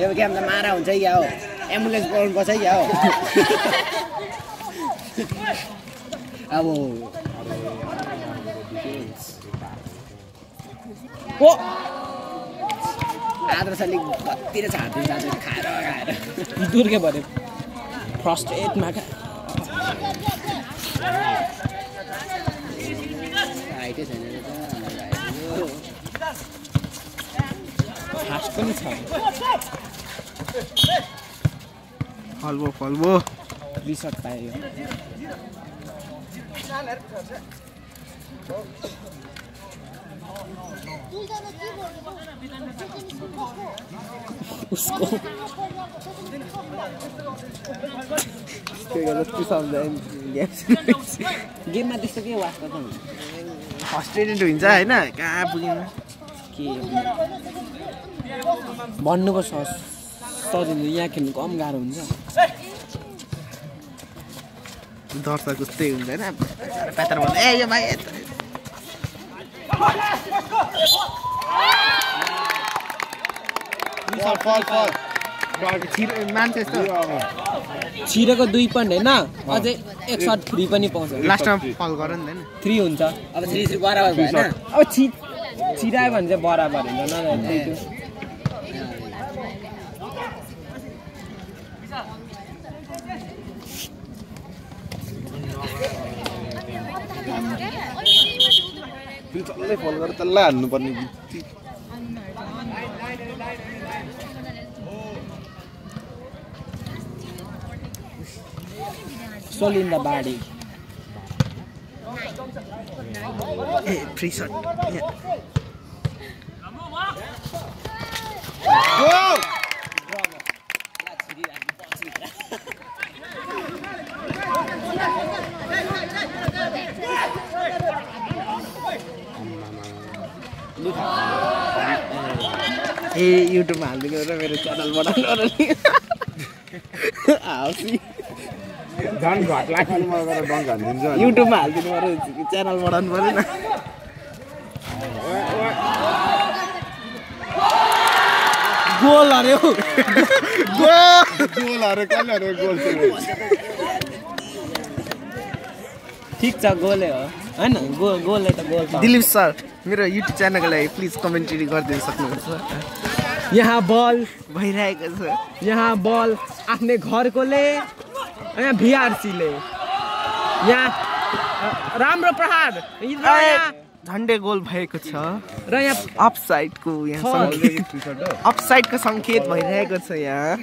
यो गेम त मारा हुन्छ क्या हो एम्बुलेन्स बोलाउनु पर्छ क्या हो। अब ओ आदर्शले कति छाडिदिन्छ आज खाएर खाएर। दुर्गे भने फ्रस्ट्रेटमा क्या हाइटै छैन फास्ट पनि छ फल्बो फल्बो रिसर्ट पायो उसको गेममा त्यस्तो के वास्ता त हुन्छ फर्स्टेडेड हुन्छ होइन कहाँ पुग्यौँ के भन्नुपर्छ सजिलो यहाँ खेल्नु कम गाह्रो हुन्छ। दर्शक उस्तै हुँदैन। प्यातर ए यो भाइ मान्छे छिरेको दुई पोइन्ट होइन? अझै एक सर्ट फ्री पनि पाउँछ। लास्टमा फल गर नि थ्री हुन्छ। अब थ्री थ्री बराबर अब छिरायो भने चाहिँ बराबर हुन्छ न दुई two। त्यो चल्लै फल गरेर चल्लै हान्नुपर्ने सोलिन्दा बाढी ए फ्री सर्ट ए युट्युबमा हालिदिनु र मेरो च्यानल बनाउनु नि। हाउसी झन् घट लाग्ने अनि। युट्युबमा हालिदिनु पऱ्यो च्यानल बढाउनु पऱ्यो न। गोल अरे हौ गोल गोल अरे कसले अरे गोल ठिक छ गोलै हो। होइन गो गोलले त गोल दिलीप सर। मेरो युट्युब च्यानलको लागि प्लिज कमेन्ट्री गरिदिनु सक्नुहुन्छ। यहाँ बल। भइरहेको छ। यहाँ बल आफ्नै घरकोले यहाँ भिआरसीले यहाँ राम्रो प्रहार। झन्डे गोल भएको छ। र यहाँ अफ साइडको यहाँ सङ्केत। अफ साइडको सङ्केत भइरहेको छ यहाँ।